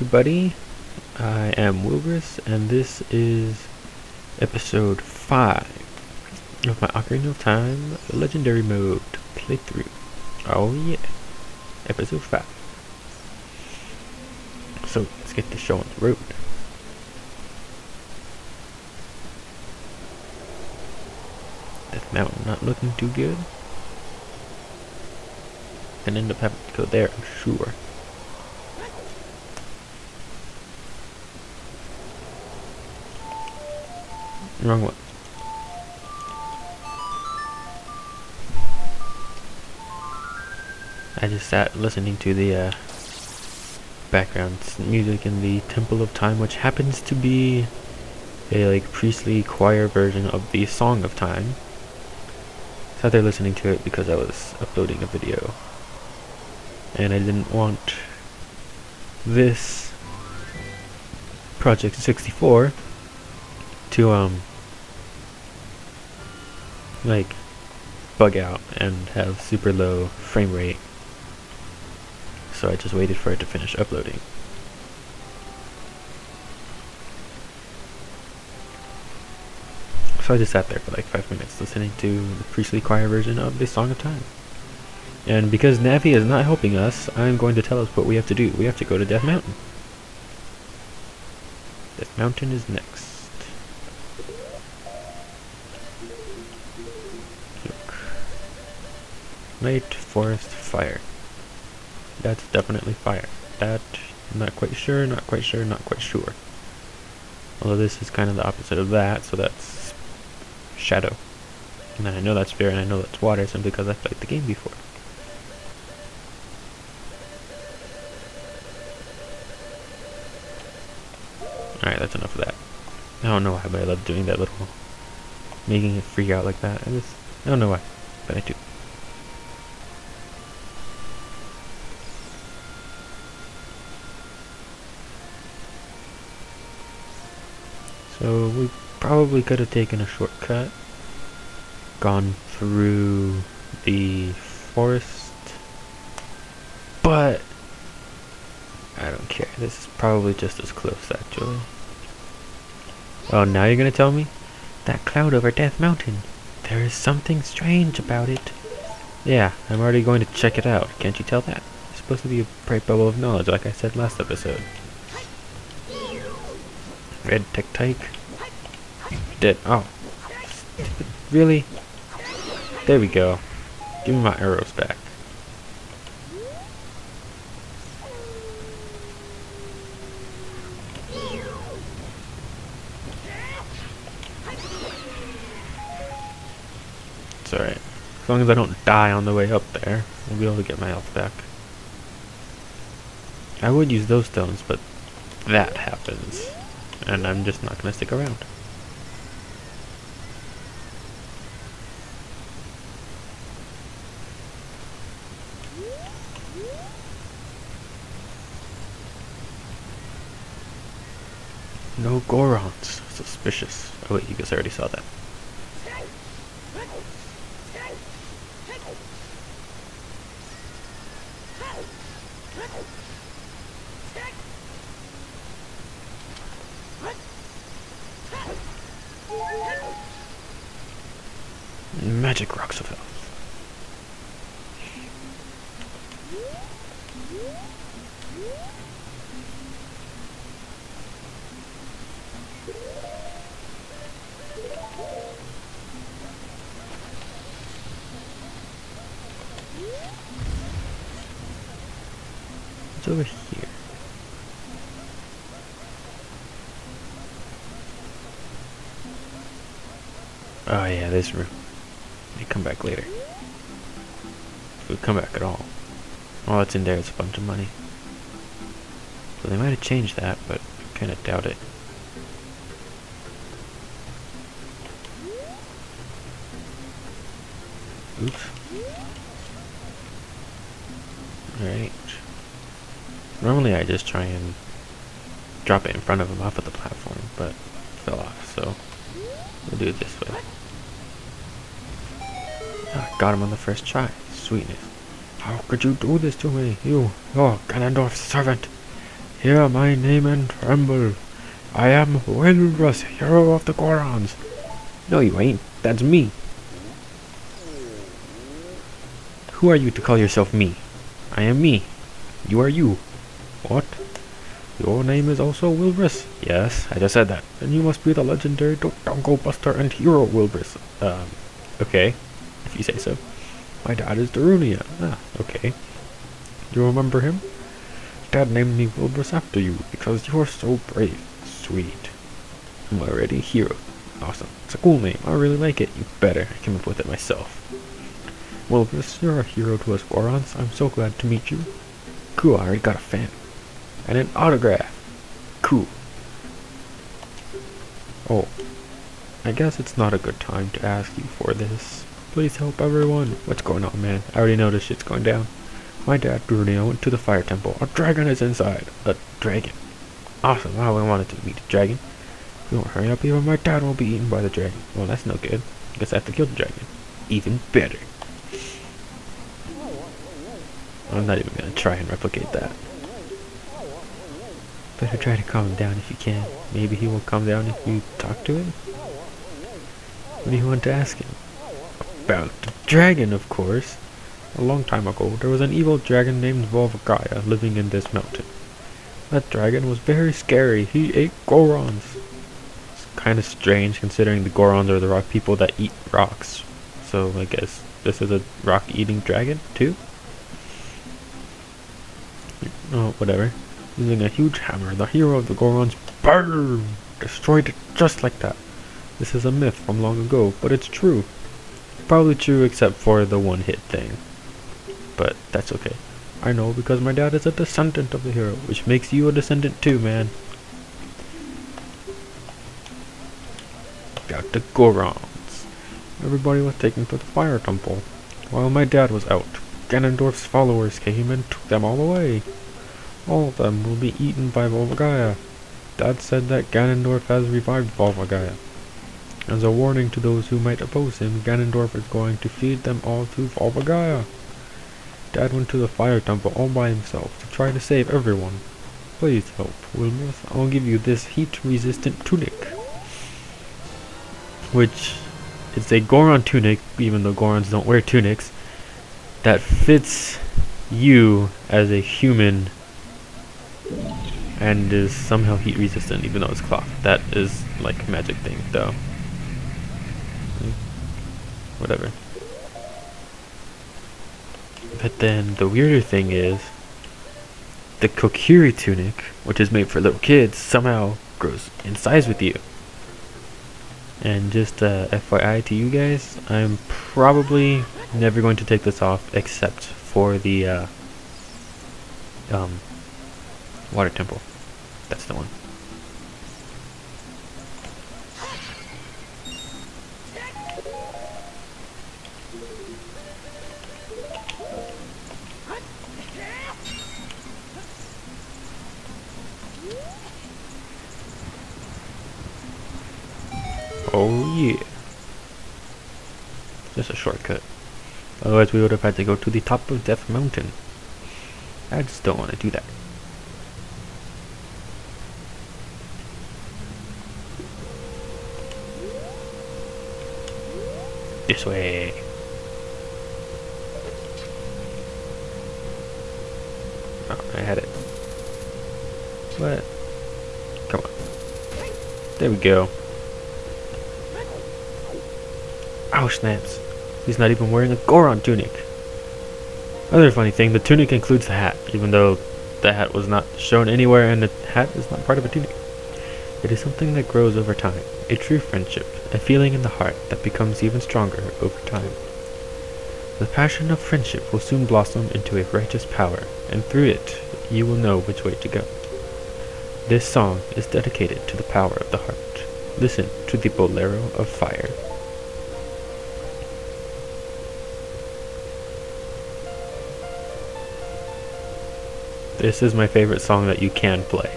everybody. I am Wilbras, and this is episode 5 of my Ocarina of Time Legendary Mode playthrough. Oh yeah, episode 5. So, let's get the show on the road. Death Mountain not looking too good. And end up having to go there, I'm sure. Wrong one. I just sat listening to the uh, background music in the Temple of Time, which happens to be a like priestly choir version of the Song of Time. Sat there listening to it because I was uploading a video, and I didn't want this Project 64 to um like bug out and have super low frame rate. So I just waited for it to finish uploading. So I just sat there for like five minutes listening to the priestly choir version of the Song of Time. And because Navi is not helping us, I'm going to tell us what we have to do. We have to go to Death Mountain. Death Mountain is next. Night, forest, fire. That's definitely fire. That, I'm not quite sure, not quite sure, not quite sure. Although this is kind of the opposite of that, so that's shadow. And I know that's fire and I know that's water simply because I've played the game before. Alright, that's enough of that. I don't know why, but I love doing that little... Making it freak out like that. I just... I don't know why, but I do. So we probably could have taken a shortcut, gone through the forest, but I don't care. This is probably just as close actually. Oh, now you're gonna tell me? That cloud over Death Mountain. There is something strange about it. Yeah, I'm already going to check it out. Can't you tell that? It's supposed to be a bright bubble of knowledge like I said last episode. Red Tektite. Dead. Oh. Really? There we go. Give me my arrows back. It's alright. As long as I don't die on the way up there, I'll be able to get my health back. I would use those stones, but that happens and I'm just not to stick around. No Gorons. Suspicious. Oh wait, you guys already saw that. Of health. It's over here. Oh yeah, this room. Come back later. If we come back at all. All that's in there is a bunch of money. So they might have changed that, but I kinda doubt it. Oops. Alright. Normally I just try and drop it in front of him off of the platform, but fell off, so we'll do it this way. Oh, got him on the first try. Sweetness. How could you do this to me? You, oh, Ganondorf's servant. Hear my name and tremble. I am Wilbras, hero of the Gorons. No, you ain't. That's me. Who are you to call yourself me? I am me. You are you. What? Your name is also Wilbras? Yes, I just said that. Then you must be the legendary Jungle Buster and hero Wilbras. Um, okay, if you say so. My dad is Darunia. Ah, okay. Do you remember him? Dad named me Wilbras after you because you are so brave. Sweet. I'm already a hero. Awesome. It's a cool name. I really like it. You better. I came up with it myself. Wilbras, you're a hero to us Gorons. I'm so glad to meet you. Cool, I already got a fan. And an autograph. Cool. Oh. I guess it's not a good time to ask you for this. Please help everyone. What's going on, man? I already know this shit's going down. My dad, Bruno, went to the fire temple. A dragon is inside. A dragon. Awesome. I always wanted to meet a dragon. If we don't hurry up, even my dad will be eaten by the dragon. Well, that's no good. Guess I have to kill the dragon. Even better. I'm not even gonna try and replicate that. Better try to calm him down if you can. Maybe he will calm down if you talk to him? What do you want to ask him? About the dragon, of course. A long time ago, there was an evil dragon named Volvagia living in this mountain. That dragon was very scary. He ate Gorons. It's kind of strange considering the Gorons are the rock people that eat rocks. So I guess this is a rock-eating dragon, too? Oh, whatever. Using a huge hammer, the hero of the Gorons, BAM! Destroyed it just like that. This is a myth from long ago, but it's true. Probably true except for the one-hit thing. But that's okay. I know because my dad is a descendant of the hero, which makes you a descendant too, man. Got the Gorons. Everybody was taken to the fire temple. While my dad was out, Ganondorf's followers came and took them all away. All of them will be eaten by Volvagia. Dad said that Ganondorf has revived Volvagia. As a warning to those who might oppose him, Ganondorf is going to feed them all to Volvagia. Dad went to the fire temple all by himself to try to save everyone. Please help, Wilbras. I'll give you this heat-resistant tunic. Which is a Goron tunic, even though Gorons don't wear tunics, that fits you as a human and is somehow heat resistant even though it's cloth. That is like a magic thing though. Whatever. But then the weirder thing is, the Kokiri tunic, which is made for little kids, somehow grows in size with you. And just uh, FYI to you guys, I'm probably never going to take this off except for the uh, um, water temple. That's the one. Oh yeah. Just a shortcut. Otherwise we would have had to go to the top of Death Mountain. I just don't want to do that. This way. Oh, I had it. What? Come on. There we go. Snaps. He's not even wearing a Goron tunic. Other funny thing, the tunic includes the hat, even though the hat was not shown anywhere and the hat is not part of a tunic. It is something that grows over time, a true friendship, a feeling in the heart that becomes even stronger over time. The passion of friendship will soon blossom into a righteous power, and through it you will know which way to go. This song is dedicated to the power of the heart. Listen to the Bolero of Fire. This is my favorite song that you can play.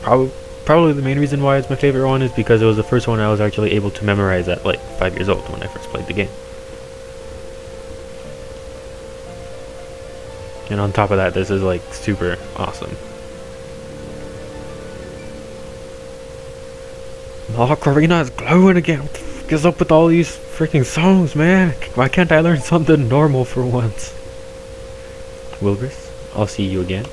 Probably, probably the main reason why it's my favorite one is because it was the first one I was actually able to memorize at like five years old when I first played the game. And on top of that, this is like super awesome. Ocarina is glowing again. What the fuck is up with all these freaking songs, man? Why can't I learn something normal for once? Wilbur, I'll see you again.